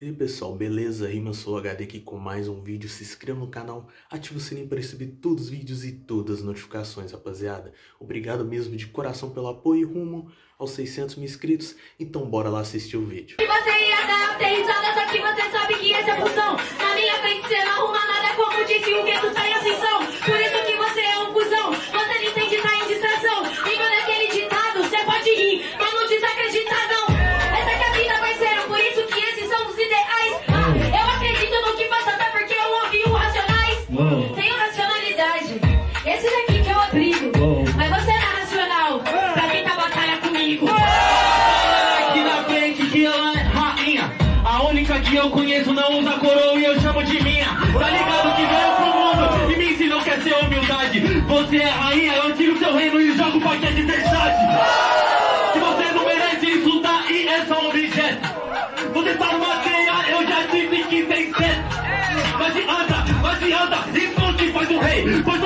E aí pessoal, beleza? Rima sou o HD aqui com mais um vídeo. Se inscreva no canal, ative o sininho para receber todos os vídeos e todas as notificações, rapaziada. Obrigado mesmo de coração pelo apoio rumo aos 600 mil inscritos. Então bora lá assistir o vídeo. E você ia dar aterrissada, só que você sabe que essa é função. Na minha frente você não arruma nada, como disse o Gueto tá Você é rainha, eu tiro seu reino e jogo é de verdade. Se você não merece isso, tá aí, é só objeto. Você tá numa teia, eu já disse que tem sete. Não adianta, não adianta, isso não te faz um rei. Pois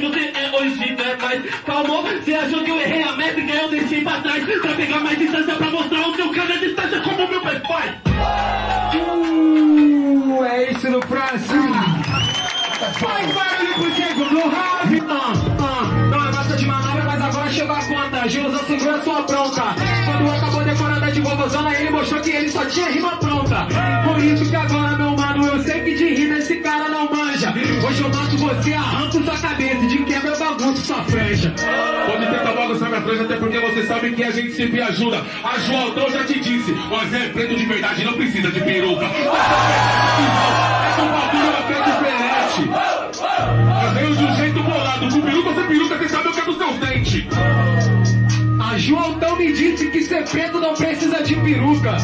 você é hoje, não é mais. Calmou, você achou que eu errei a métrica, eu deixei pra trás. Pra pegar mais distância, pra mostrar o seu cara a distância como meu pai faz. Uh, é isso no próximo. Faz barulho pro segundo round. Mostrou que ele só tinha rima pronta. Por isso que agora, meu mano, eu sei que de rima esse cara não manja. Hoje eu mato você, arranco sua cabeça de quebra eu bagunço sua franja. Pode tentar bagunçar minha franja, até porque você sabe que a gente sempre ajuda. A João já te disse, mas é preto de verdade, não precisa de peruca. Essa bagulho é até diferente. Eu venho de um jeito bolado, com peruca sem peruca, você sabe o que é dos seus dentes. A João então me disse que ser preto não precisa de peruca.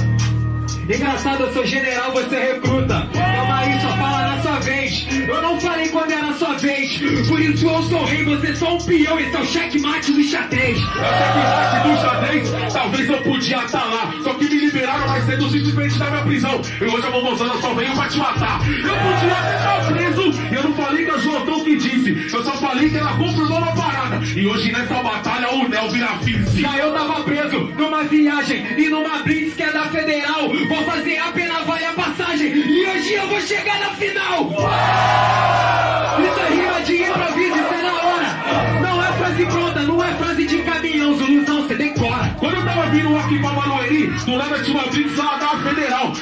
Engraçado, eu sou general, você recruta. Calma aí, só fala na sua vez. Eu não falei quando era sua vez. Por isso eu sou rei, você é só um peão. Esse é o checkmate do xadrez. Que do xadrez, talvez eu podia estar lá. Só que me liberaram mais cedo simplesmente da minha prisão. E hoje a vovozana só veio pra te matar. Eu podia estar preso. Eu não falei que a João disse. Eu só falei que ela confirmou uma parada. E hoje nessa batalha o Nel vira vice. Já eu tava preso numa viagem e numa blitz que é da federal. Vou fazer a pena, vale a passagem. E hoje eu vou chegar na final. Isso é rima de improviso, isso é na hora. Não é frase pronta, não é frase de caminhão, Zuluzão, você decora. Quando eu tava vindo aqui pra Barueri, do lado tinha uma blitz lá da Federal.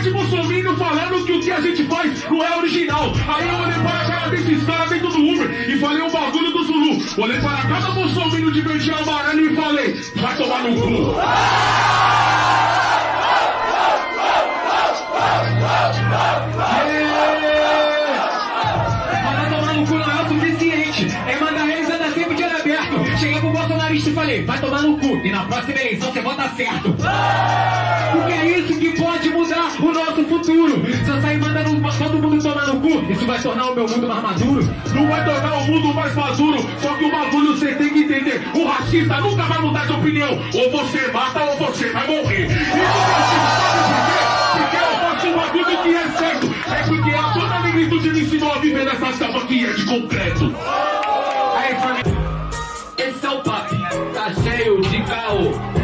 Parte bolsominion falando que o que a gente faz não é original. Aí eu olhei para cara desses caras dentro do Uber e falei um bagulho do Zulu. Olhei para cada bolsominion de verde amarelo e falei, vai tomar no cu. De bolsonarista e falei, vai tomar no cu. E na próxima eleição você vota certo. Porque é isso que mudar o nosso futuro. Se eu sair mandando todo mundo tomar no cu, isso vai tornar o meu mundo mais maduro. Não vai tornar o mundo mais maduro, só que o bagulho você tem que entender. O racista nunca vai mudar de opinião. Ou você mata ou você vai morrer. Isso que eu por quê? Porque eu faço um bagulho que é certo. É porque a toda negritude me ensinou a viver nessa selva que é de concreto. Esse é o papo, tá cheio de caô.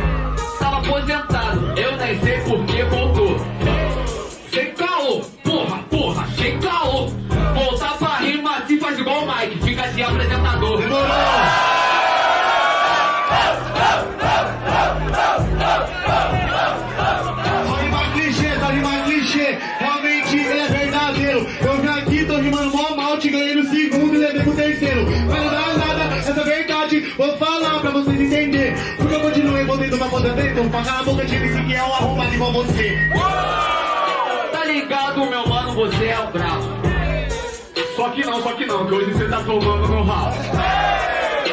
Pra calar a boca de MC que é um arrombado igual você. Tá ligado, meu mano, você é o brabo. Só que não, só que não, que hoje você tá tomando no rabo.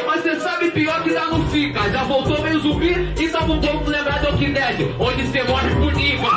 Mas você sabe pior que dá no fica. Já voltou meio zumbi e tava um pouco lembrado do que desce. Onde você morre por niga.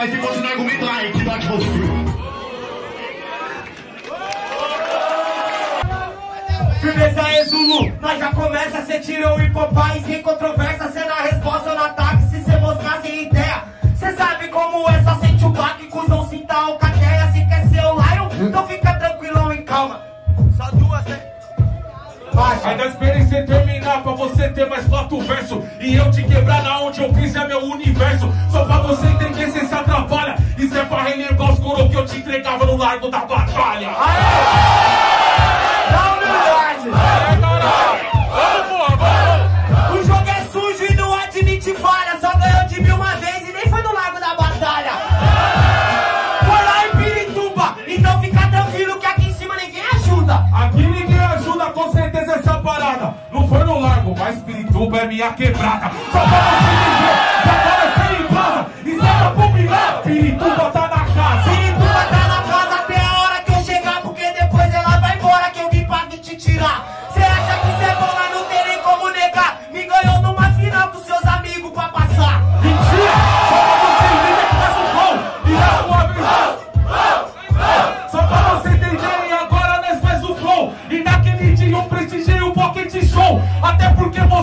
Mas se fosse no argumento, ai, que dote você. Nós já começa, cê tirou o hipopai sem controvérsia, cê na resposta ou no ataque, se cê mostrar sem ideia. Cê sabe como é, só sente o baque, cuzão, sinta o cadeia, se quer ser o Lion, então fica tranquilão e calma. Só duas, né? Baixa. Ainda esperei você terminar pra você ter mais quatro versos E eu te quebrar na onde eu quis é meu universo Só pra você entender cê se atrapalha Isso é pra relembrar os coro que eu te entregava no largo da batalha Dá é minha quebrada. Só você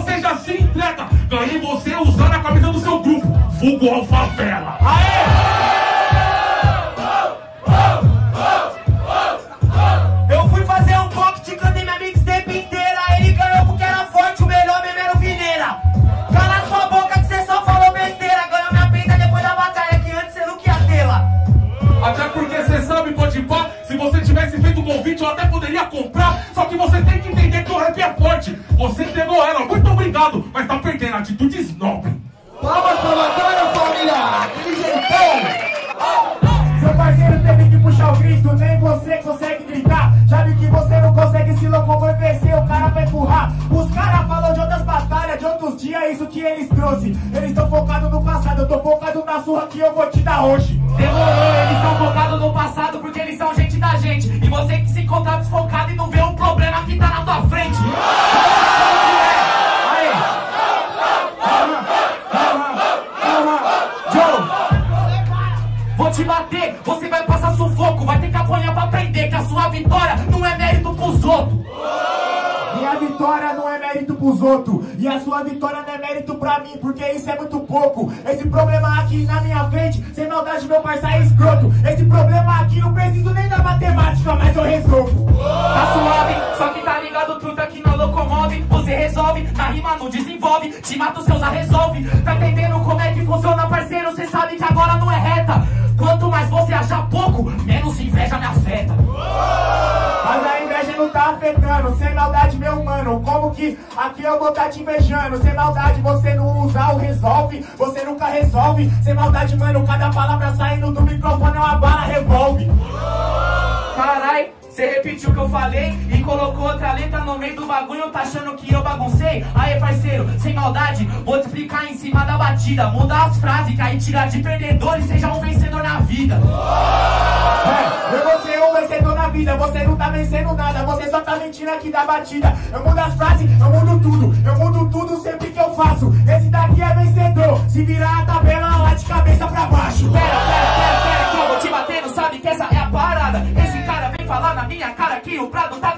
você já se entrega Ganhei você usando a camisa do seu grupo Vulgo Alfavela Eu fui fazer um pocket, cantei minha mixtape inteira. Ele ganhou porque era forte, o melhor mesmo era o Vineira. Cala sua boca que cê só falou besteira. Ganhou minha pinta depois da batalha, que antes cê não queria tê-la. Até porque você sabe, pode pá Se você tivesse feito o convite eu até poderia comprar Só que você tem que entender Mas tá perdendo atitude snob Palmas pra batalha, família! Aquele jeitão! Seu parceiro teve que puxar o grito, nem você consegue gritar. Já vi que você não consegue se locomover, o cara vai empurrar. Os caras falam de outras batalhas, de outros dias, é isso que eles trouxe. Eles estão focados no passado, eu tô focado na surra que eu vou te dar hoje. Demorou, eles estão focados no passado porque eles são gente da gente. E você que se encontra desfocado vitória não é mérito pros outros. Minha vitória não é mérito pros outros. E a sua vitória não é mérito pra mim, porque isso é muito pouco. Esse problema aqui na minha frente, sem maldade, meu parceiro é escroto. Esse problema aqui não preciso nem da matemática, mas eu resolvo. Tá suave, só que tá ligado, truta que não locomove. Você resolve, na rima não desenvolve. Te mata os seus a resolve. Tá entendendo como é que funciona, parceiro? Cê sabe que agora não é reta. Afetando, sem maldade, meu mano. Como que aqui eu vou tá te invejando? Sem maldade, você não usa o resolve, você nunca resolve. Sem maldade, mano, cada palavra saindo do microfone é uma bala revolve. Carai, Você repetiu o que eu falei e colocou outra letra no meio do bagulho, tá achando que eu baguncei? Aí, parceiro, sem maldade, vou te explicar em cima da batida. Muda as frases, que aí tira de perdedor e seja um vencedor na vida. É, eu vou ser um vencedor na vida, você não tá vencendo nada, você só tá mentindo aqui da batida. Eu mudo as frases, eu mudo tudo, eu mudo tudo sempre que eu faço. Esse daqui é vencedor, se virar a tabela lá de cabeça pra baixo. Pera, pera, pera, pera, que eu vou te batendo, sabe que essa é a parada. Esse cara vem falar na minha cara que o Prado tá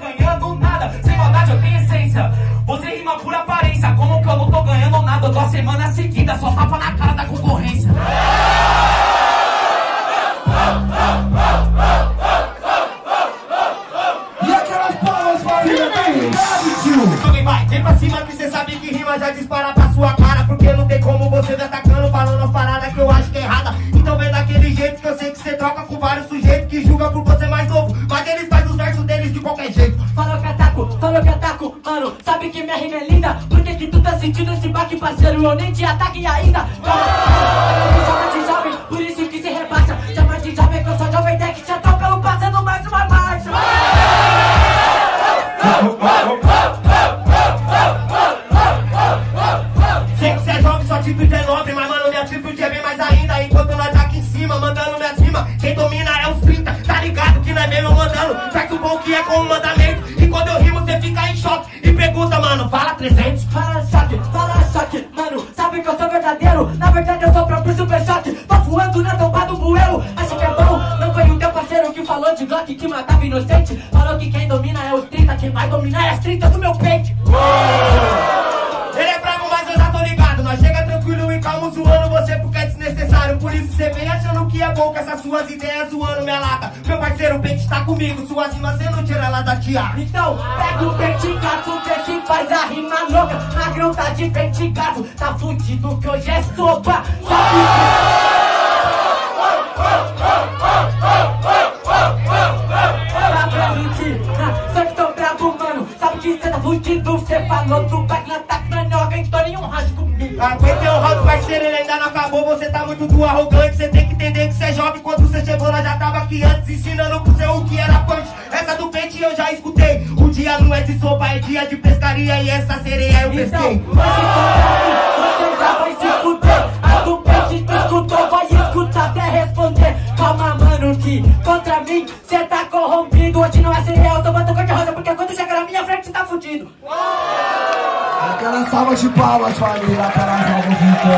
ataque ainda me chama de jovem, por isso que se rebaixa. Chama de jovem que eu sou jovem tech Já tô pelo passando mais uma marcha sou verdadeiro. Na verdade eu sou o próprio super choque Tô voando na tomba do bueiro. Acho que é bom, não foi o teu parceiro Que falou de Glock que matava inocente. Falou que quem domina é os 30 Quem vai dominar é as 30 do meu peito Por isso cê vem achando que é bom com essas suas ideias zoando minha lata. Meu parceiro, o pente tá comigo. Suas rimas cê não tira ela da tia. Então, pega o pentigaço, vê se faz a rima louca. Magrão tá de pentigaço, tá fudido que hoje é sopa. Tá vendo que, ah, só que tô bravo, que cê tá fudido, cê falou do não é alguém tô nenhum rádio comigo. Aguentei o round, parceiro, ele ainda não acabou. Você tá muito do arrogante. Cê tem que entender que cê é jovem. Quando cê chegou, nós já tava aqui antes, ensinando pro seu o que era punch. Essa do pente eu já escutei. O dia não é de sopa, é dia de pescaria. E essa sereia eu Então, pesquei. você você já vai se fuder. A do pente tu escutou, vai escutar até responder. Calma, mano, que contra mim cê tá corrompido. Hoje não é cereal, eu tô botando minha frente tá fudido. Aquelas salvas de palmas, família, aquelas salvas de palmas.